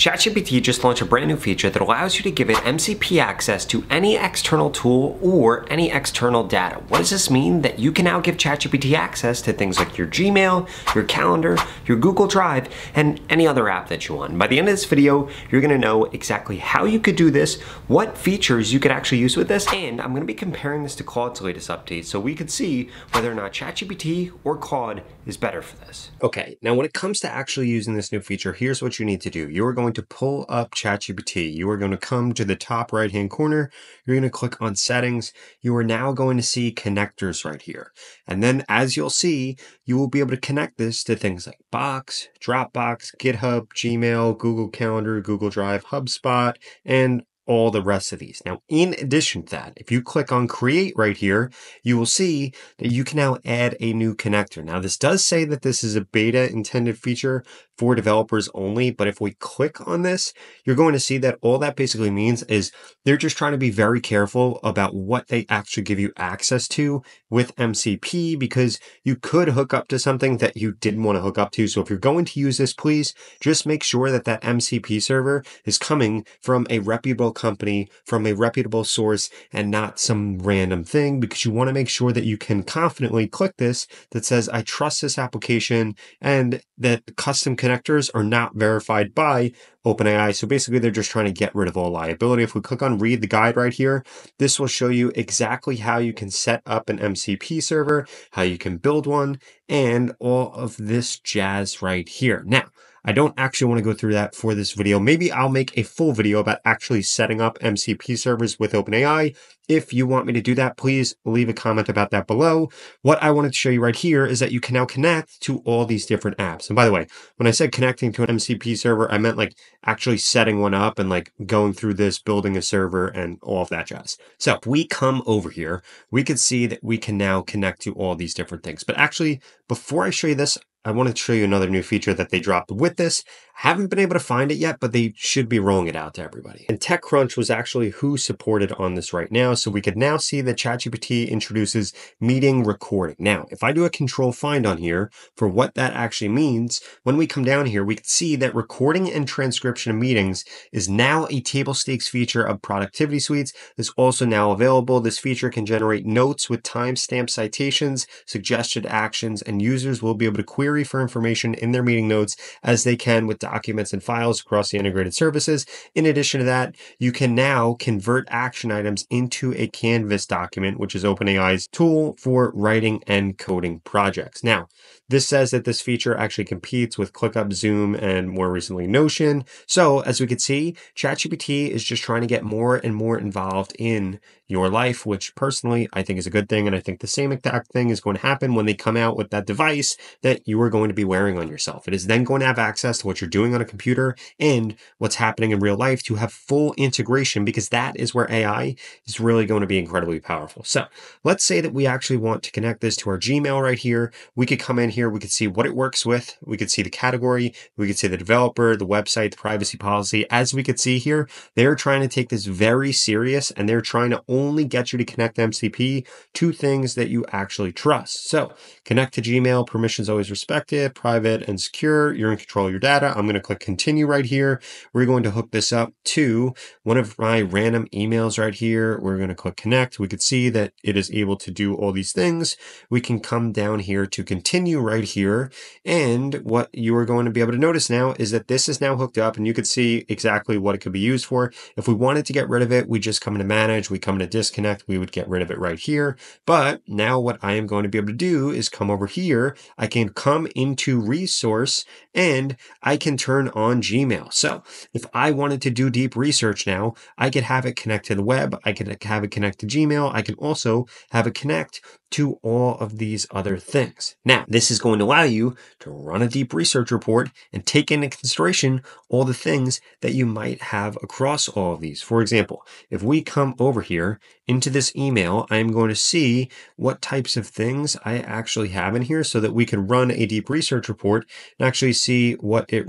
ChatGPT just launched a brand new feature that allows you to give it MCP access to any external tool or any external data. What does this mean? That you can now give ChatGPT access to things like your Gmail, your calendar, your Google Drive, and any other app that you want. By the end of this video, you're gonna know exactly how you could do this, what features you could actually use with this, and I'm gonna be comparing this to Claude's latest update so we could see whether or not ChatGPT or Claude is better for this. Okay, now when it comes to actually using this new feature, here's what you need to do. You are going going to pull up ChatGPT. You are going to come to the top right hand corner. You're going to click on settings. You are now going to see connectors right here. And then as you'll see, you will be able to connect this to things like Box, Dropbox, GitHub, Gmail, Google Calendar, Google Drive, HubSpot, and all the rest of these. Now, in addition to that, if you click on create right here, you will see that you can now add a new connector. Now, this does say that this is a beta intended feature for developers only, but if we click on this, you're going to see that all that basically means is they're just trying to be very careful about what they actually give you access to with MCP because you could hook up to something that you didn't want to hook up to. So if you're going to use this, please just make sure that that MCP server is coming from a reputable company from a reputable source and not some random thing because you want to make sure that you can confidently click this that says, I trust this application and that custom connectors are not verified by OpenAI. So basically, they're just trying to get rid of all liability. If we click on read the guide right here, this will show you exactly how you can set up an MCP server, how you can build one, and all of this jazz right here. Now, I don't actually want to go through that for this video. Maybe I'll make a full video about actually setting up MCP servers with OpenAI. If you want me to do that, please leave a comment about that below. What I wanted to show you right here is that you can now connect to all these different apps. And by the way, when I said connecting to an MCP server, I meant like actually setting one up and like going through this, building a server and all of that jazz. So if we come over here, we could see that we can now connect to all these different things. But actually, before I show you this, I wanted to show you another new feature that they dropped with this. Haven't been able to find it yet, but they should be rolling it out to everybody. And TechCrunch was actually who supported on this right now. So we could now see that ChatGPT introduces meeting recording. Now, if I do a control find on here for what that actually means, when we come down here, we can see that recording and transcription of meetings is now a table stakes feature of productivity suites. It's also now available. This feature can generate notes with timestamp citations, suggested actions, and users will be able to query for information in their meeting notes as they can with documents and files across the integrated services. In addition to that, you can now convert action items into a Canvas document, which is OpenAI's tool for writing and coding projects. Now, this says that this feature actually competes with ClickUp, Zoom, and more recently Notion. So as we can see, ChatGPT is just trying to get more and more involved in your life, which personally I think is a good thing. And I think the same exact thing is going to happen when they come out with that device that you are going to be wearing on yourself. It is then going to have access to what you're doing on a computer and what's happening in real life to have full integration because that is where AI is really going to be incredibly powerful. So let's say that we actually want to connect this to our Gmail right here. We could come in here, we could see what it works with. We could see the category, we could see the developer, the website, the privacy policy. As we could see here, they're trying to take this very serious and they're trying to only get you to connect MCP to things that you actually trust. So connect to Gmail, permissions always respected, private and secure. You're in control of your data. I'm going to click continue right here. We're going to hook this up to one of my random emails right here. We're going to click connect. We could see that it is able to do all these things. We can come down here to continue right here. And what you are going to be able to notice now is that this is now hooked up and you could see exactly what it could be used for. If we wanted to get rid of it, we just come into manage, we come into disconnect, we would get rid of it right here. But now what I am going to be able to do is come over here. I can come into resource and I can turn on Gmail. So if I wanted to do deep research now, I could have it connect to the web. I could have it connect to Gmail. I can also have it connect to all of these other things. Now, this is going to allow you to run a deep research report and take into consideration all the things that you might have across all of these. For example, if we come over here into this email, I'm going to see what types of things I actually have in here so that we can run a deep research report and actually see what it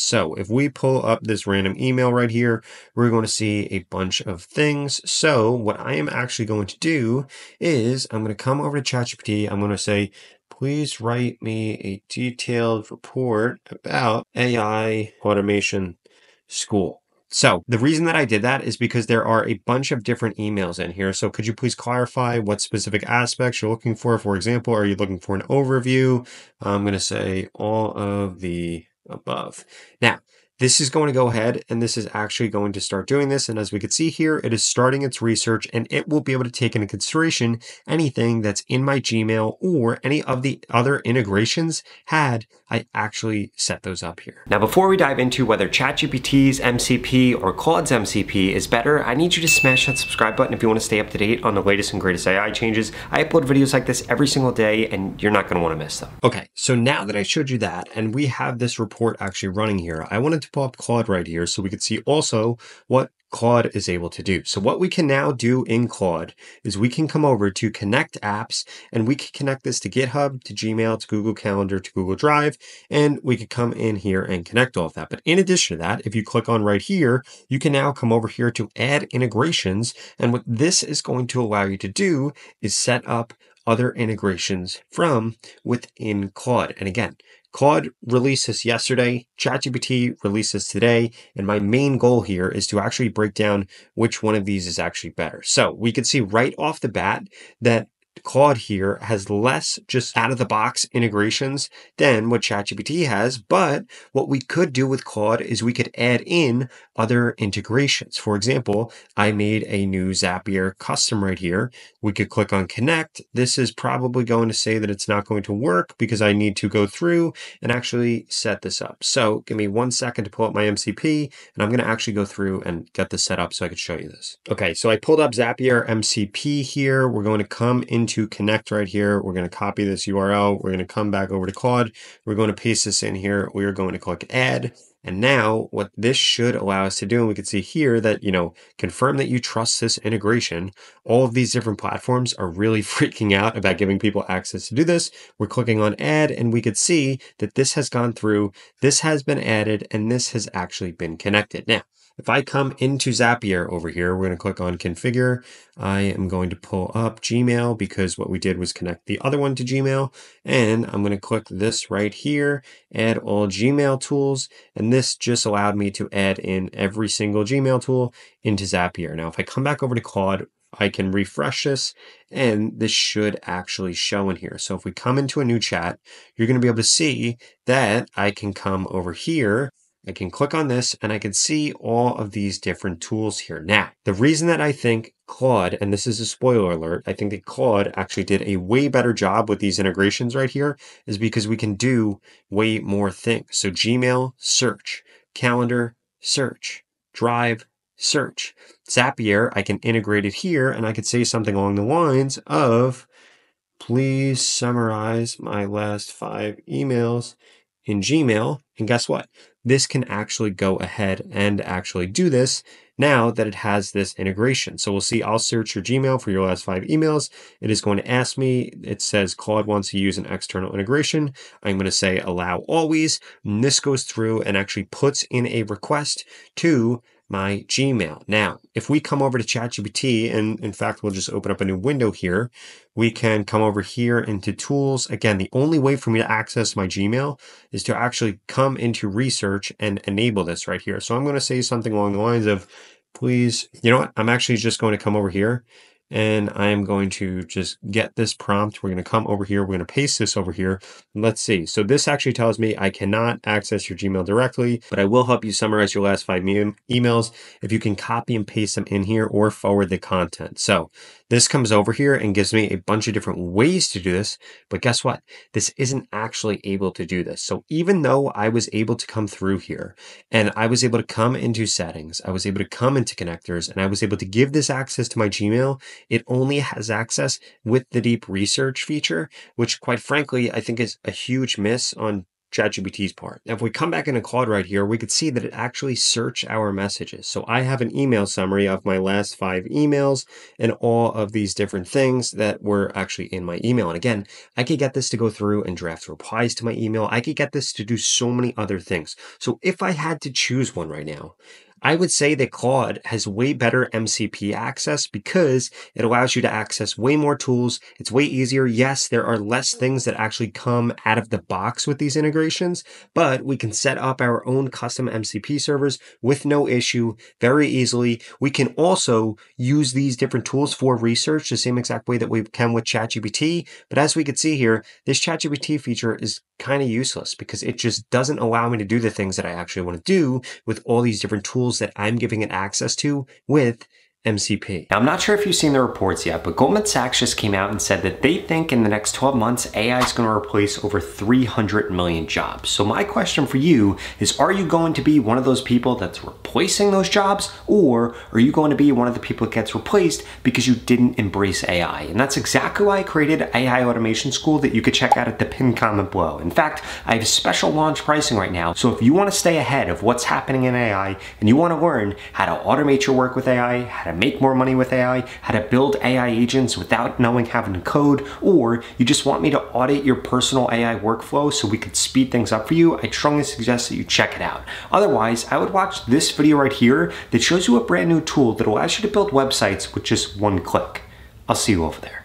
So if we pull up this random email right here, we're going to see a bunch of things. So what I am actually going to do is I'm going to come come over to ChatGPT. I'm going to say, please write me a detailed report about AI automation school. So the reason that I did that is because there are a bunch of different emails in here. So could you please clarify what specific aspects you're looking for? For example, are you looking for an overview? I'm going to say all of the above. Now, this is going to go ahead and this is actually going to start doing this. And as we can see here, it is starting its research and it will be able to take into consideration anything that's in my Gmail or any of the other integrations had I actually set those up here. Now, before we dive into whether ChatGPT's MCP or Claude's MCP is better, I need you to smash that subscribe button if you want to stay up to date on the latest and greatest AI changes. I upload videos like this every single day and you're not going to want to miss them. Okay, so now that I showed you that and we have this report actually running here, I wanted to pull up Claude right here so we could see also what Claude is able to do. So what we can now do in Claude is we can come over to connect apps and we can connect this to GitHub, to Gmail, to Google Calendar, to Google Drive, and we could come in here and connect all of that. But in addition to that, if you click on right here, you can now come over here to add integrations. And what this is going to allow you to do is set up other integrations from within Claude. And again, Claude releases yesterday, ChatGPT releases today, and my main goal here is to actually break down which one of these is actually better. So we can see right off the bat that Claude here has less just out of the box integrations than what ChatGPT has. But what we could do with Claude is we could add in other integrations. For example, I made a new Zapier custom right here. We could click on connect. This is probably going to say that it's not going to work because I need to go through and actually set this up. So give me one second to pull up my MCP and I'm going to actually go through and get this set up so I could show you this. Okay, so I pulled up Zapier MCP here. We're going to come into to connect right here. We're going to copy this URL. We're going to come back over to Claude. We're going to paste this in here. We are going to click add. And now what this should allow us to do, and we can see here that, you know, confirm that you trust this integration. All of these different platforms are really freaking out about giving people access to do this. We're clicking on add and we could see that this has gone through, this has been added, and this has actually been connected. Now, if I come into Zapier over here, we're going to click on configure. I am going to pull up Gmail because what we did was connect the other one to Gmail. And I'm going to click this right here, add all Gmail tools. And this just allowed me to add in every single Gmail tool into Zapier. Now, if I come back over to Claude, I can refresh this and this should actually show in here. So if we come into a new chat, you're going to be able to see that I can come over here I can click on this and I can see all of these different tools here. Now, the reason that I think Claude, and this is a spoiler alert, I think that Claude actually did a way better job with these integrations right here is because we can do way more things. So Gmail, search, calendar, search, drive, search. Zapier, I can integrate it here and I could say something along the lines of, please summarize my last five emails in Gmail. And guess what? This can actually go ahead and actually do this now that it has this integration. So we'll see, I'll search your Gmail for your last five emails. It is going to ask me, it says Claude wants to use an external integration. I'm going to say allow always. And this goes through and actually puts in a request to my Gmail. Now, if we come over to ChatGPT, and in fact, we'll just open up a new window here, we can come over here into tools. Again, the only way for me to access my Gmail is to actually come into research and enable this right here. So I'm going to say something along the lines of, please, you know what? I'm actually just going to come over here and I'm going to just get this prompt. We're going to come over here. We're going to paste this over here. Let's see. So this actually tells me I cannot access your Gmail directly, but I will help you summarize your last five e emails if you can copy and paste them in here or forward the content. So this comes over here and gives me a bunch of different ways to do this. But guess what? This isn't actually able to do this. So even though I was able to come through here and I was able to come into settings, I was able to come into connectors and I was able to give this access to my Gmail, it only has access with the deep research feature, which quite frankly, I think is a huge miss on ChatGPT's part. Now, if we come back into Claude right here, we could see that it actually search our messages. So I have an email summary of my last five emails and all of these different things that were actually in my email. And again, I could get this to go through and draft replies to my email. I could get this to do so many other things. So if I had to choose one right now, I would say that Claude has way better MCP access because it allows you to access way more tools. It's way easier. Yes, there are less things that actually come out of the box with these integrations, but we can set up our own custom MCP servers with no issue very easily. We can also use these different tools for research the same exact way that we can with ChatGPT. But as we can see here, this ChatGPT feature is kind of useless because it just doesn't allow me to do the things that I actually want to do with all these different tools that I'm giving it access to with MCP. Now, I'm not sure if you've seen the reports yet, but Goldman Sachs just came out and said that they think in the next 12 months, AI is going to replace over 300 million jobs. So my question for you is, are you going to be one of those people that's replacing those jobs, or are you going to be one of the people that gets replaced because you didn't embrace AI? And that's exactly why I created AI Automation School that you could check out at the pinned comment below. In fact, I have a special launch pricing right now. So if you want to stay ahead of what's happening in AI and you want to learn how to automate your work with AI, how to make more money with AI, how to build AI agents without knowing having to code, or you just want me to audit your personal AI workflow so we could speed things up for you, I strongly suggest that you check it out. Otherwise, I would watch this video right here that shows you a brand new tool that allows you to build websites with just one click. I'll see you over there.